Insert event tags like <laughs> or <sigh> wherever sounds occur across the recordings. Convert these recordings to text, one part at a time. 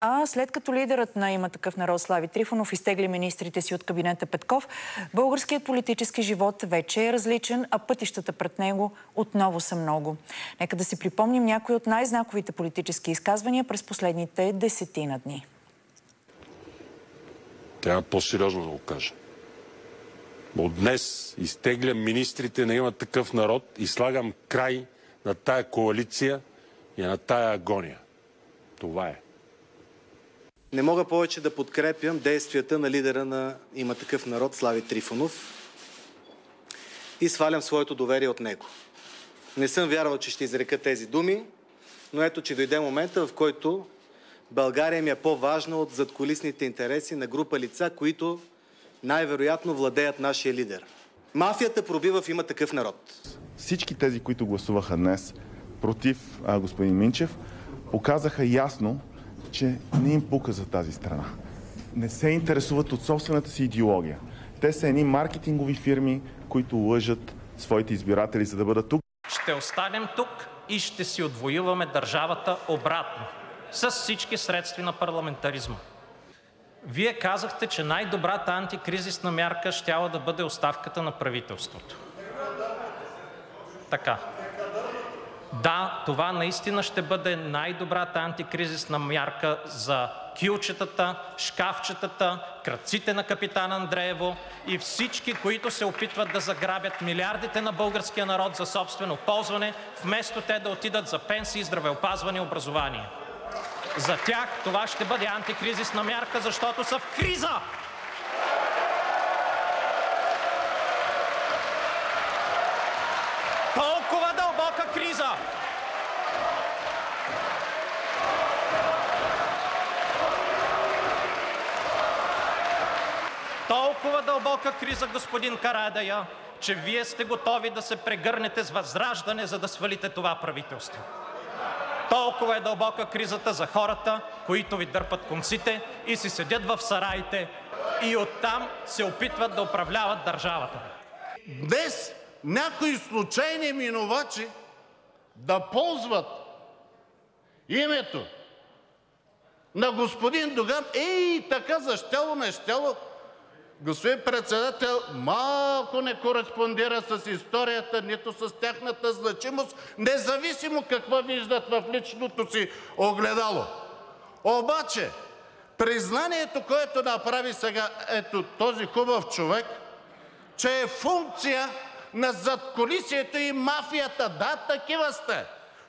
А след като лидерът на има такъв народ Слави Трифонов изтегли министрите си от кабинета Петков, българският политически живот вече е различен, а пътищата пред него отново са много. Нека да си припомним някои от най-знаковите политически изказвания през последните десетина дни. Трябва по-сериозно да го кажа. От днес изтеглям министрите на има такъв народ и слагам край на тая коалиция и на тая агония. Това е. Не мога повече да подкрепям действията на лидера на има такъв народ Слави Трифонов и свалям своето доверие от него. Не съм вярвал, че ще изрека тези думи, но ето, че дойде момента, в който България ми е по-важна от задколисните интереси на група лица, които най-вероятно владеят нашия лидер. Мафията пробива в има такъв народ. Всички тези, които гласуваха днес против а, господин Минчев, показаха ясно, че не им пука за тази страна. Не се интересуват от собствената си идеология. Те са едни маркетингови фирми, които лъжат своите избиратели, за да бъдат тук. Ще останем тук и ще си отвоюваме държавата обратно с всички средства на парламентаризма. Вие казахте, че най-добрата антикризисна мярка щяла да бъде оставката на правителството. Така. Да, това наистина ще бъде най-добрата антикризисна мярка за кюлчетата, шкафчетата, кръците на капитан Андреево и всички, които се опитват да заграбят милиардите на българския народ за собствено ползване, вместо те да отидат за пенсии, здравеопазване и образование. За тях това ще бъде антикризисна мярка, защото са в криза! Дълбока криза, господин Карадая, че вие сте готови да се прегърнете с възраждане, за да свалите това правителство. Толкова е дълбока кризата за хората, които ви дърпат конците и си седят в сараите и оттам се опитват да управляват държавата. Днес някои случайни минувачи да ползват името на господин Доган, ей, така защело, нещело, господин Председател, малко не кореспондира с историята, нито с тяхната значимост, независимо какво виждат в личното си огледало. Обаче, признанието, което направи сега ето този хубав човек, че е функция на задколисието и мафията. Да, такива сте.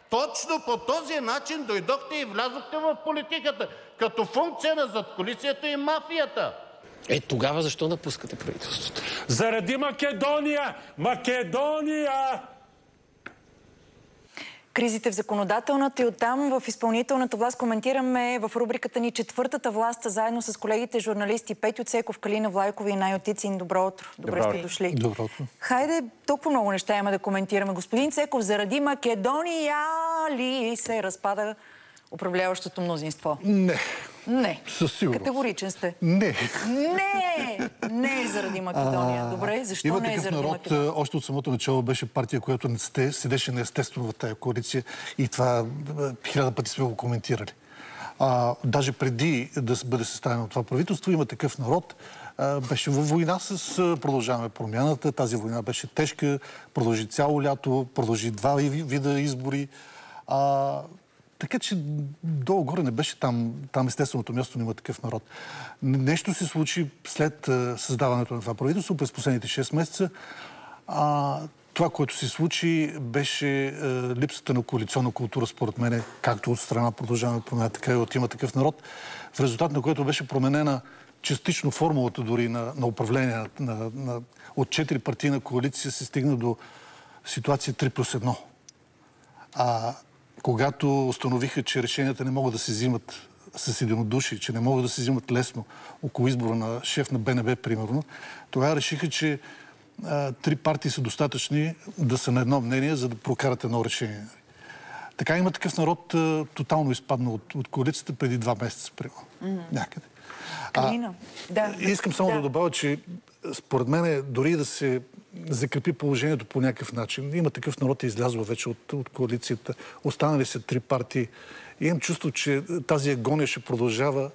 Точно по този начин дойдохте и влязохте в политиката, като функция на задколисието и мафията. Е, тогава защо напускате правителството? Заради Македония! Македония! Кризите в законодателната и оттам в изпълнителната власт коментираме в рубриката ни четвъртата власт, заедно с колегите журналисти Петю Цеков, Калина Влайкова и Найо Тицин. Добро утро. Добре сте дошли. Добро утро. Хайде, толкова много неща има да коментираме. Господин Цеков, заради Македония ли се разпада управляващото мнозинство? Не. Не. Със сигурност. Категоричен сте. Не. Не! Не е заради Македония. Добре, защо Има не е заради народ, Македония? още от самото начало беше партия, която не сте, седеше неестествено в тая коалиция и това хиляда пъти сме го коментирали. А, даже преди да бъде съставено това правителство, има такъв народ. Беше във война с Продължаваме промяната. Тази война беше тежка, продължи цяло лято, продължи два вида избори. А, така че долу-горе не беше там, там естественото място на има такъв народ. Нещо се случи след създаването на това правителство през последните 6 месеца. А, това, което се случи, беше а, липсата на коалиционна култура, според мен, както от страна продължаваме промяна, така и от има такъв народ, в резултат на което беше променена частично формулата дори на, на управление на, на, от четири партийна коалиция се стигна до ситуация 3 плюс 1. А когато установиха, че решенията не могат да се взимат с единодушие, че не могат да се взимат лесно около избора на шеф на БНБ, примерно, тогава решиха, че а, три партии са достатъчни да са на едно мнение, за да прокарат едно решение. Така има такъв народ а, тотално изпадна от, от коалицията преди два месеца, примерно. Mm-hmm. Някъде. Калина. Да. Искам само да. да добавя, че според мен е дори да се закрепи положението по някакъв начин. Има такъв народ е излязъл вече от, от коалицията. Останали са три партии. И имам чувство, че тази агония ще продължава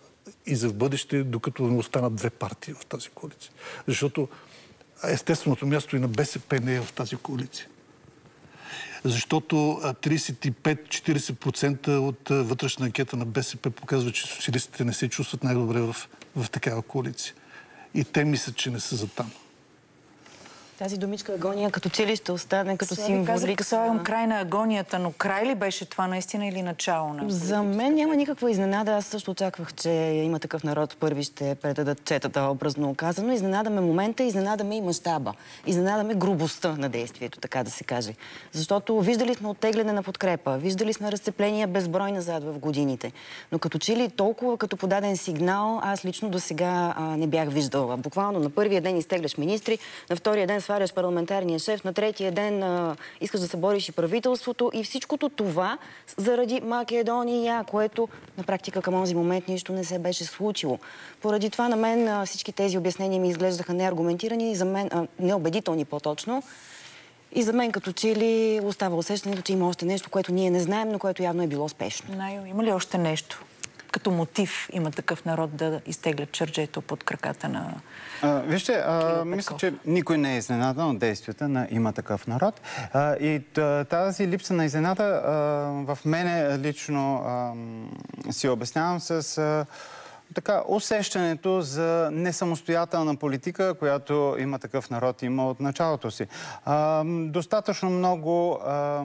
и за в бъдеще, докато не останат две партии в тази коалиция. Защото естественото място и на БСП не е в тази коалиция. Защото 35-40% от вътрешна анкета на БСП показва, че социалистите не се чувстват най-добре в, в такава коалиция. И те мислят, че не са за там. Тази думичка агония като че ли ще остане като символик. Казах, слагам край на агонията, но край ли беше това наистина или начало на За мен няма никаква изненада. Аз също очаквах, че има такъв народ. Първи ще предадат четата, образно казано. Изненадаме момента, изненадаме и мащаба. Изненадаме грубостта на действието, така да се каже. Защото виждали сме оттегляне на подкрепа, виждали сме разцепления безброй назад в годините. Но като че ли толкова като подаден сигнал, аз лично до сега не бях виждала. Буквално на първия ден изтегляш министри, на втория ден сваляш парламентарния шеф, на третия ден а, искаш да събориш и правителството и всичкото това заради Македония, което на практика към този момент нищо не се беше случило. Поради това на мен а, всички тези обяснения ми изглеждаха неаргументирани и за мен а, неубедителни по-точно. И за мен като че ли остава усещането, че има още нещо, което ние не знаем, но което явно е било спешно. Найо, има ли още нещо? Като мотив има такъв народ да изтеглят черджето под краката на а, вижте, а, мисля, че никой не е изненадан от действията на има такъв народ. А, и тази липса на изненада а, в мене лично а, си обяснявам с... А, така, усещането за несамостоятелна политика, която има такъв народ, има от началото си. А, достатъчно много а,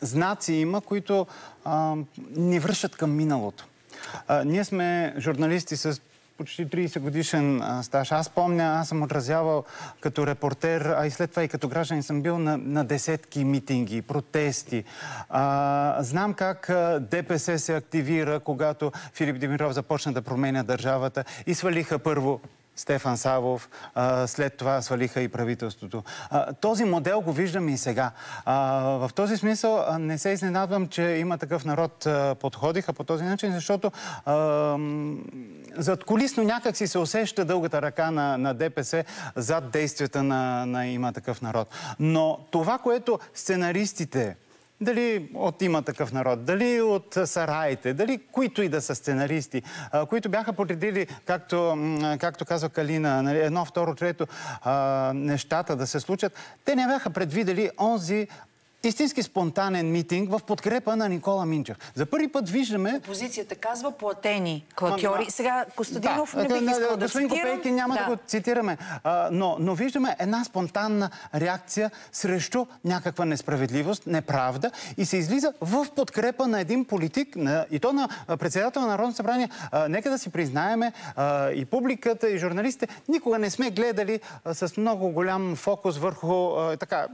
знаци има, които а, ни връщат към миналото. Ние сме журналисти с почти 30 годишен стаж. Аз помня, аз съм отразявал като репортер, а и след това и като гражданин съм бил на, на десетки митинги, протести. А, знам как ДПС се активира, когато Филип Димитров започна да променя държавата и свалиха първо Стефан Савов, след това свалиха и правителството. Този модел го виждаме и сега. В този смисъл не се изненадвам, че има такъв народ подходиха по този начин, защото зад колисно някак си се усеща дългата ръка на, на ДПС зад действията на, на има такъв народ. Но това, което сценаристите дали от има такъв народ, дали от сараите, дали които и да са сценаристи, които бяха подредили, както, както казва Калина, нали, едно, второ, трето, нещата да се случат, те не бяха предвидели онзи истински спонтанен митинг в подкрепа на Никола Минчев. За първи път виждаме... Опозицията казва платени клакьори. Сега Костадинов да, не бих искал да, господин цитирам. Копейки няма да, да го цитираме. А, но, но виждаме една спонтанна реакция срещу някаква несправедливост, неправда и се излиза в подкрепа на един политик, на, и то на председател на Народното събрание. А, нека да си признаеме а, и публиката, и журналистите, никога не сме гледали а, с много голям фокус върху а, така,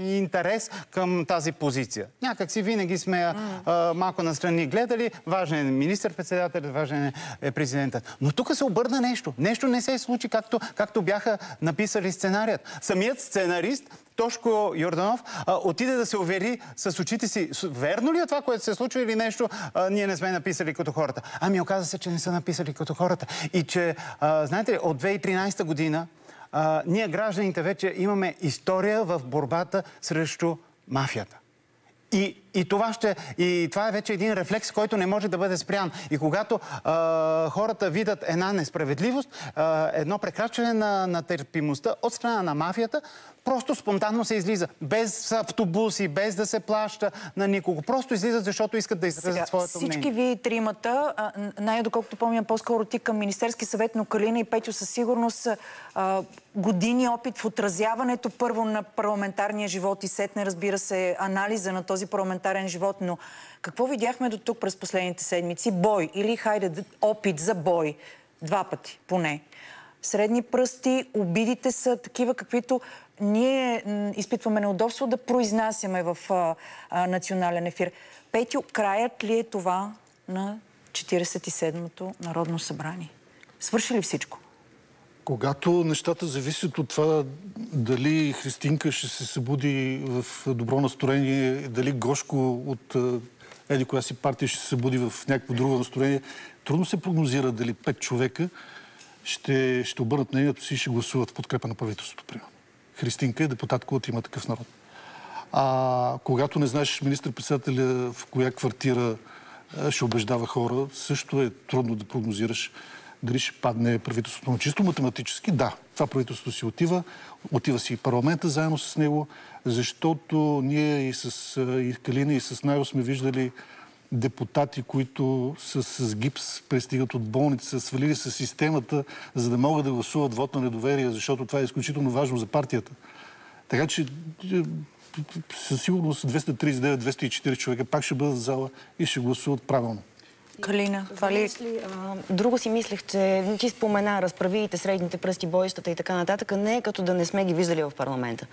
интерес към тази позиция. Някак си винаги сме а, малко настрани гледали. Важен е министър-председател, важен е президентът. Но тук се обърна нещо. Нещо не се случи както, както бяха написали сценарият. Самият сценарист Тошко Йорданов а, отиде да се увери с очите си. Верно ли е това, което се случва или нещо а, ние не сме написали като хората? Ами оказа се, че не са написали като хората. И че, а, знаете ли, от 2013 година а, ние гражданите вече имаме история в борбата срещу мафията. И, и, това ще, и това е вече един рефлекс, който не може да бъде спрян. И когато а, хората видят една несправедливост, а, едно прекрачване на, на търпимостта от страна на мафията, просто спонтанно се излиза. Без автобуси, без да се плаща на никого. Просто излизат, защото искат да изразят Сега, своето всички мнение. Всички ви тримата, най-доколкото помня по-скоро ти към Министерски съвет, но Калина и Петю със сигурност а, години опит в отразяването първо на парламентарния живот и сетне, разбира се, анализа на този парламентарен живот, но какво видяхме до тук през последните седмици? Бой или, хайде, опит за бой. Два пъти, поне. Средни пръсти, обидите са такива, каквито ние изпитваме неудобство да произнасяме в а, а, национален ефир. Петю, краят ли е това на 47-то Народно събрание? Свърши ли всичко? Когато нещата зависят от това дали Христинка ще се събуди в добро настроение, дали Гошко от еди коя си партия ще се събуди в някакво друго настроение. Трудно се прогнозира дали пет човека ще, ще обърнат мнението си и ще гласуват в подкрепа на правителството, примерно. Христинка е депутатка от има такъв народ. А когато не знаеш министър-председателя в коя квартира ще убеждава хора, също е трудно да прогнозираш дали ще падне правителството. Но чисто математически, да, това правителство си отива, отива си и парламента заедно с него, защото ние и с и Калина и с Найо сме виждали депутати, които с, с гипс пристигат от болница, свалили с системата, за да могат да гласуват вод на недоверие, защото това е изключително важно за партията. Така че със сигурност 239-240 човека пак ще бъдат в зала и ще гласуват правилно. Калина, това ли... Друго си мислех, че ти спомена разправиите, средните пръсти, боищата и така нататък, не е като да не сме ги виждали в парламента.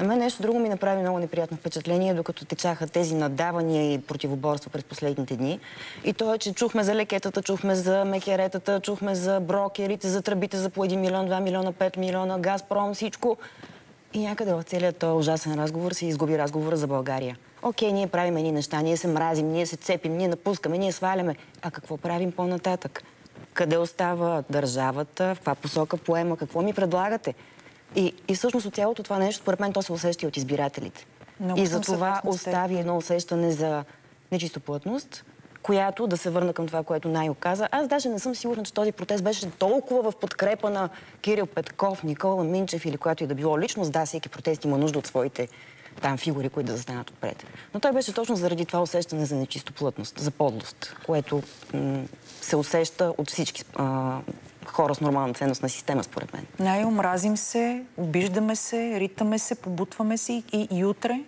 На мен нещо друго ми направи много неприятно впечатление, докато течаха тези надавания и противоборства през последните дни. И то е, че чухме за лекетата, чухме за мекеретата, чухме за брокерите, за тръбите за по 1 милион, 2 милиона, 5 милиона, Газпром, всичко. И някъде в целият този ужасен разговор се изгуби разговора за България. Окей, ние правим едни неща, ние се мразим, ние се цепим, ние напускаме, ние сваляме. А какво правим по-нататък? Къде остава държавата? В каква посока поема? Какво ми предлагате? И, и всъщност от цялото това нещо, според мен, то се усеща и от избирателите. Много и за това остави едно усещане за нечистоплътност, която да се върна към това, което най каза. Аз даже не съм сигурна, че този протест беше толкова в подкрепа на Кирил Петков, Никола Минчев или която и да било личност. Да, всеки протест има нужда от своите там фигури, които да застанат отпред. Но той беше точно заради това усещане за нечистоплътност, за подлост, което се усеща от всички а, хора с нормална ценностна система, според мен. Най-омразим се, обиждаме се, ритаме се, побутваме си и, и утре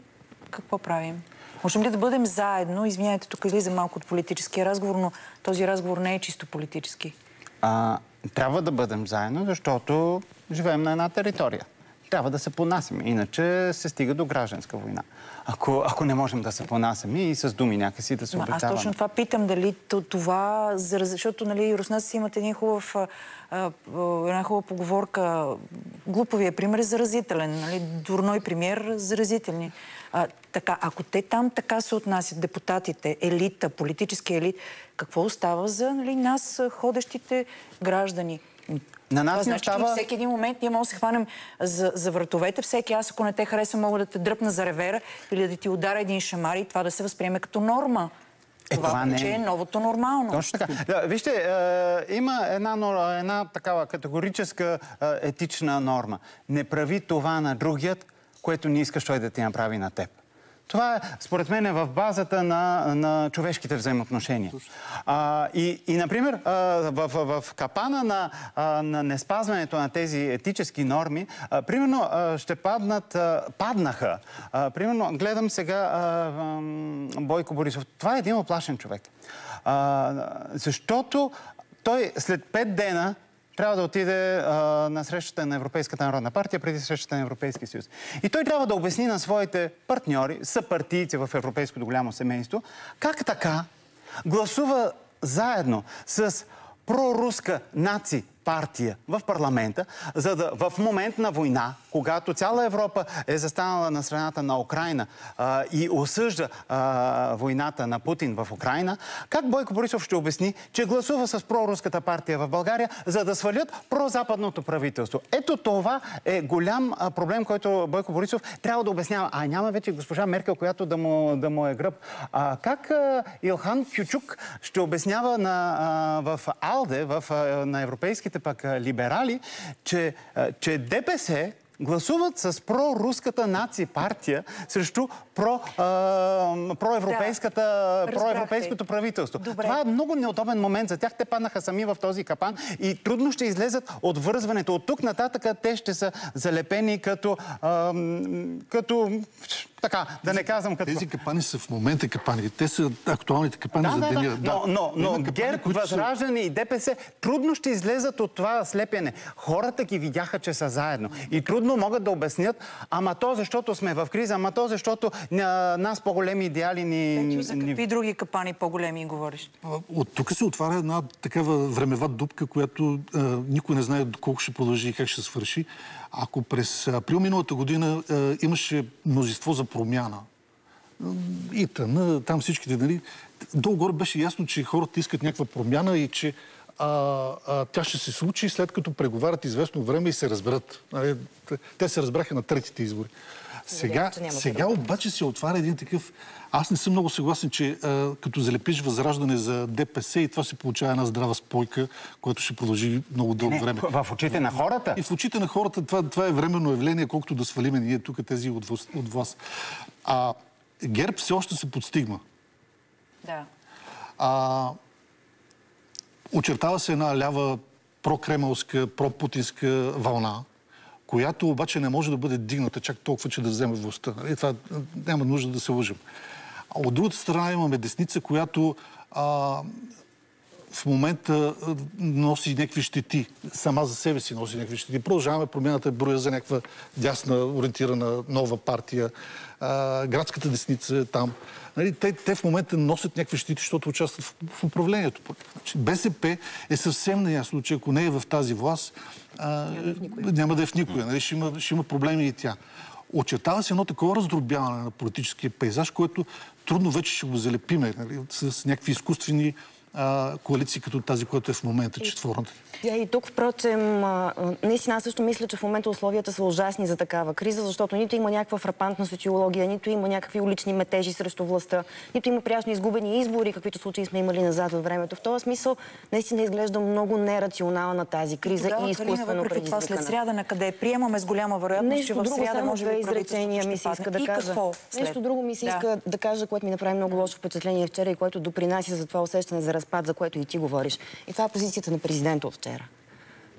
какво правим? Можем ли да бъдем заедно? Извинявайте, тук излиза малко от политическия разговор, но този разговор не е чисто политически. А, трябва да бъдем заедно, защото живеем на една територия трябва да се понасяме. Иначе се стига до гражданска война. Ако, ако не можем да се понасяме и с думи някакси да се обличаваме. Аз точно това питам, дали това, защото нали, руснаците имат един хубав, една хубава поговорка. Глуповия пример е заразителен. Нали? Дурной пример заразителни. А, така, ако те там така се отнасят, депутатите, елита, политически елит, какво остава за нали, нас, ходещите граждани? На нас Това значи, става... всеки един момент ние можем да се хванем за, за вратовете. Всеки аз, ако не те хареса, мога да те дръпна за ревера или да ти ударя един шамар и това да се възприеме като норма. Е, това, това не е. е новото нормално. Точно така. Да, вижте, е, има една, една такава категорическа е, етична норма. Не прави това на другият, което не искаш той да ти направи на теб. Това е, според мен, е в базата на, на човешките взаимоотношения. А, и, и, например, а, в, в, в капана на, а, на неспазването на тези етически норми, а, примерно а, ще паднат, а, паднаха. А, примерно, гледам сега а, а, Бойко Борисов. Това е един оплашен човек. А, защото той след пет дена трябва да отиде а, на срещата на Европейската народна партия преди срещата на Европейския съюз. И той трябва да обясни на своите партньори, съпартийци в Европейското голямо семейство, как така гласува заедно с проруска наци партия в парламента, за да в момент на война, когато цяла Европа е застанала на страната на Украина а, и осъжда а, войната на Путин в Украина, как Бойко Борисов ще обясни, че гласува с проруската партия в България, за да свалят прозападното правителство? Ето това е голям проблем, който Бойко Борисов трябва да обяснява. А няма вече госпожа Меркел, която да му, да му е гръб. А, как а, Илхан Кючук ще обяснява на, а, в АЛДЕ, в, а, на европейските пък либерали, че, че ДПС гласуват с проруската наци партия срещу про, а, проевропейската, да, проевропейското правителство. Добре. Това е много неудобен момент за тях. Те паднаха сами в този капан и трудно ще излезат от вързването. От тук нататък те ще са залепени като, а, като така, да не казвам като... Тези капани са в момента капани. Те са актуалните капани да, за деня. Да, да. Но, но, но капани, ГЕРБ, Възраждане са... и ДПС трудно ще излезат от това слепене. Хората ги видяха, че са заедно. И трудно могат да обяснят, ама то защото сме в криза, ама то защото нас по-големи идеали ни... за какви други капани по-големи говориш? От тук се отваря една такава времева дупка, която а, никой не знае колко ще продължи и как ще свърши. Ако през април миналата година а, имаше мнозинство за промяна, ИТАН, там всичките, нали, долу-горе беше ясно, че хората искат някаква промяна и че а, а, тя ще се случи след като преговарят известно време и се разберат. Нали, те се разбраха на третите избори. Сега, сега обаче се отваря един такъв... Аз не съм много съгласен, че а, като залепиш възраждане за ДПС и това се получава една здрава спойка, която ще продължи много дълго Не, време. в очите на хората. И в очите на хората това, това е временно явление, колкото да свалиме ние тук тези от, от вас. А ГЕРБ все още се подстигма. Да. А, очертава се една лява прокремълска, пропутинска вълна, която обаче не може да бъде дигната чак толкова, че да вземе властта. Нали? Това няма нужда да се лъжим. От другата страна имаме десница, която а, в момента носи някакви щети. Сама за себе си носи някакви щети. Продължаваме промяната броя за някаква дясна, ориентирана нова партия. А, градската десница е там. Нали, те, те в момента носят някакви щити, защото участват в, в управлението. Значи, БСП е съвсем наясно, че ако не е в тази власт, а, няма да е в никоя. Нали, ще, има, ще има проблеми и тя. Очертава се едно такова раздробяване на политическия пейзаж, което трудно вече ще го залепиме нали, с, с някакви изкуствени а, коалиции, като тази, която е в момента, четворната. Да, и тук, впрочем, наистина аз също мисля, че в момента условията са ужасни за такава криза, защото нито има някаква фрапантна социология, нито има някакви улични метежи срещу властта, нито има прясно изгубени избори, каквито случаи сме имали назад във времето. В този смисъл наистина изглежда много нерационална тази криза Тогава, и Калина, изкуствено въпреки това след сряда на къде приемаме с голяма вероятност, Нещо че в сряда може би изречения ми се иска да И кажа. какво след? Нещо друго ми се Да. иска да кажа, което ми направи много лошо впечатление вчера и което допринася за това усещане за разпад, за което и ти говориш. И това е позицията на президента от вчера.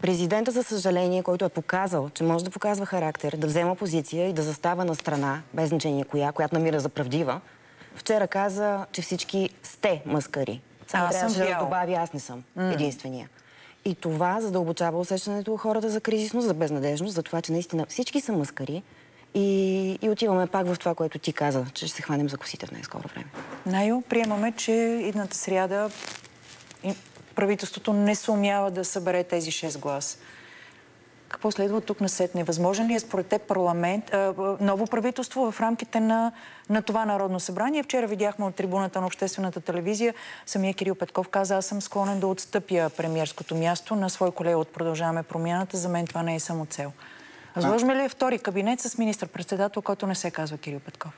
Президента, за съжаление, който е показал, че може да показва характер, да взема позиция и да застава на страна, без значение коя, която намира за правдива, вчера каза, че всички сте маскари. Само съм трябваше да добави, аз не съм единствения. И това задълбочава усещането у хората за кризисност, за безнадежност, за това, че наистина всички са маскари и, и отиваме пак в това, което ти каза, че ще се хванем за косите в най-скоро време. Найо, приемаме, че идната сряда правителството не сумява да събере тези 6 гласа. Какво следва тук на сет? Невъзможен ли е според те парламент, а, ново правителство в рамките на, на това Народно събрание? Вчера видяхме от трибуната на обществената телевизия, самия Кирил Петков каза, аз съм склонен да отстъпя премиерското място на свой колега от Продължаваме промяната. За мен това не е само цел. Възможно ли е втори кабинет с министър-председател, който не се казва Кирил Петков?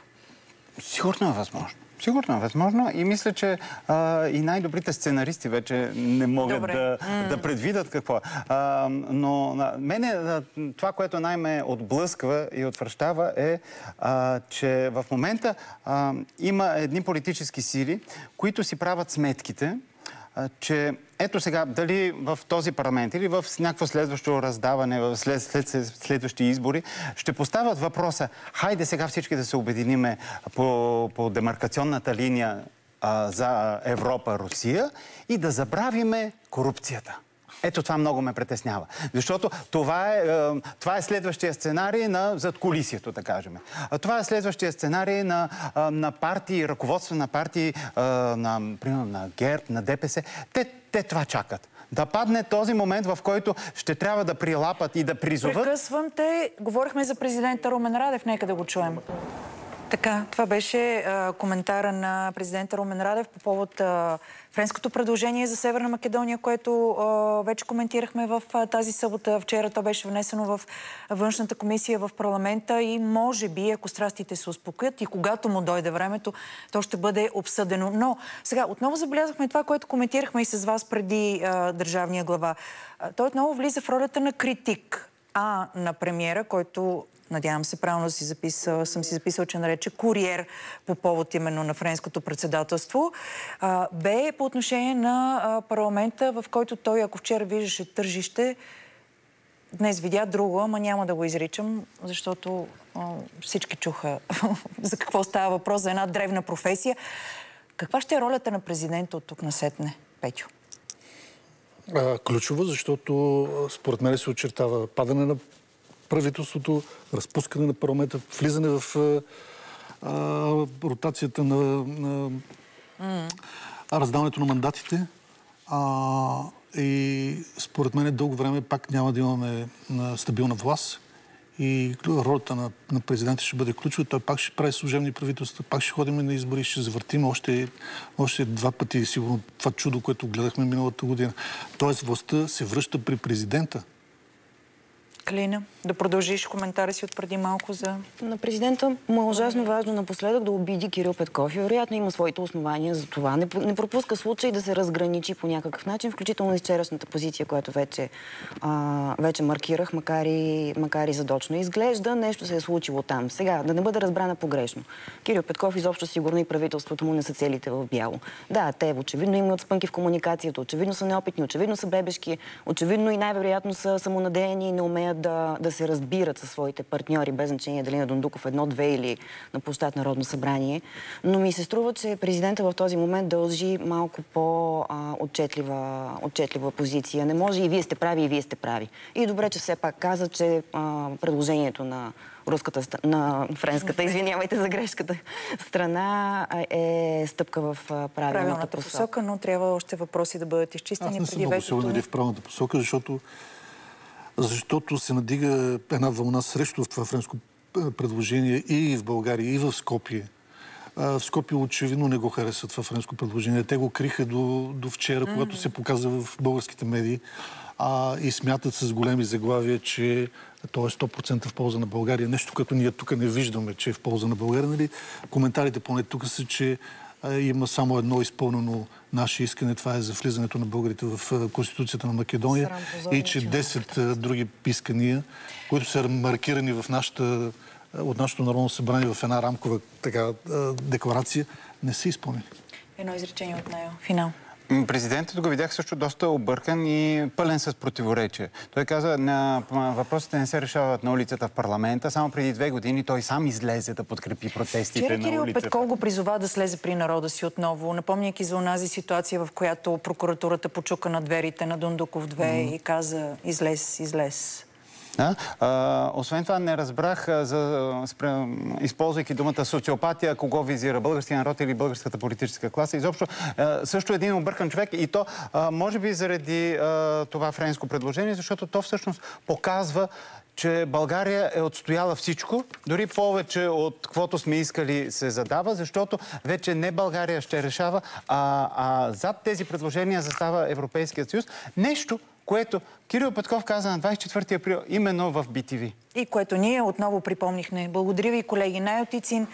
Сигурно е възможно. Сигурно е възможно и мисля, че а, и най-добрите сценаристи вече не могат Добре. да, да предвидят какво е. Но на мене а, това, което най-ме отблъсква и отвръщава е, а, че в момента а, има едни политически сили, които си правят сметките, че ето сега, дали в този парламент или в някакво следващо раздаване, в след, след, след следващи избори, ще поставят въпроса, хайде сега всички да се обединиме по, по демаркационната линия а, за Европа-Русия и да забравиме корупцията. Ето това много ме притеснява. Защото това е, е, това е следващия сценарий на задкулисието, да кажем. Това е следващия сценарий на, на партии, ръководство на партии, на, примерно на ГЕРБ, на ДПС. Те, те това чакат. Да падне този момент, в който ще трябва да прилапат и да призоват. Прекъсвам те. Говорихме за президента Румен Радев. Нека да го чуем. Така, това беше а, коментара на президента Румен Радев по повод а, френското предложение за Северна Македония, което а, вече коментирахме в а, тази събота. Вчера то беше внесено в външната комисия в парламента и може би, ако страстите се успокоят и когато му дойде времето, то ще бъде обсъдено. Но сега отново забелязахме това, което коментирахме и с вас преди а, държавния глава. А, той отново влиза в ролята на критик. А на премиера, който надявам се правилно си записал, съм си записал, че нарече куриер по повод именно на френското председателство. А, Б по отношение на а, парламента, в който той, ако вчера виждаше тържище, днес видя друго, ама няма да го изричам, защото а, всички чуха <laughs> за какво става въпрос, за една древна професия. Каква ще е ролята на президента от тук на сетне, Петю? Ключово, защото според мен се очертава падане на правителството, разпускане на парламента, влизане в а, ротацията на, на раздаването на мандатите. А, и според мен дълго време пак няма да имаме стабилна власт. и ролята на, на президента ще бъде ключова. Той пак ще прави служебни правителства, пак ще ходим на избори, ще завъртим още, още два пъти сигурно това чудо, което гледахме миналата година. Тоест властта се връща при президента. Клина, да продължиш коментара си от преди малко за... На президента му е ужасно важно напоследък да обиди Кирил Петков и вероятно има своите основания за това. Не, не пропуска случай да се разграничи по някакъв начин, включително и вчерашната позиция, която вече, а, вече маркирах, макар и, макар и задочно. Изглежда нещо се е случило там. Сега, да не бъде разбрана погрешно. Кирил Петков изобщо сигурно и правителството му не са целите в бяло. Да, те очевидно имат спънки в комуникацията, очевидно са неопитни, очевидно са бебешки, очевидно и най-вероятно са самонадеяни и не умеят да, да се разбират със своите партньори, без значение дали на Дондуков едно-две или на площад Народно събрание. Но ми се струва, че президента в този момент дължи малко по-отчетлива отчетлива позиция. Не може и вие сте прави, и вие сте прави. И добре, че все пак каза, че а, предложението на руската, на френската, <laughs> извинявайте за грешката, страна е стъпка в правилната, правилната посока. посока. но трябва още въпроси да бъдат изчистени. Аз не съм много сигурен дали в правилната посока, защото защото се надига една вълна срещу това френско предложение и в България, и в Скопие. В Скопие очевидно не го харесват това френско предложение. Те го криха до, до вчера, mm-hmm. когато се показа в българските медии а, и смятат с големи заглавия, че то е 100% в полза на България. Нещо, като ние тук не виждаме, че е в полза на България. Нали? Коментарите поне тук са, че има само едно изпълнено наше искане. Това е за влизането на българите в Конституцията на Македония. И че 10 други искания, които са маркирани в нашата, от нашето Народно събрание в една рамкова така, декларация, не са изпълнени. Едно изречение от нея. Финал. Президентът го видях също доста объркан и пълен с противоречие. Той каза, на въпросите не се решават на улицата в парламента. Само преди две години той сам излезе да подкрепи протестите Вчера на Кирил улицата. Петков го призова да слезе при народа си отново, напомняйки за онази ситуация, в която прокуратурата почука на дверите на Дундуков 2 mm. и каза излез, излез. А? А, освен това не разбрах, за, спре, използвайки думата социопатия, кого визира българския народ или българската политическа класа. Изобщо а, също един объркан човек и то а, може би заради а, това френско предложение, защото то всъщност показва че България е отстояла всичко, дори повече от каквото сме искали се задава, защото вече не България ще решава, а, а зад тези предложения застава Европейският съюз. Нещо, което Кирил Петков каза на 24 април именно в BTV. И което ние отново припомнихме. Благодаря ви, колеги Найотицин,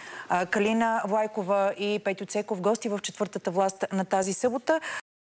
Калина Влайкова и Петю Цеков, гости в четвъртата власт на тази събота.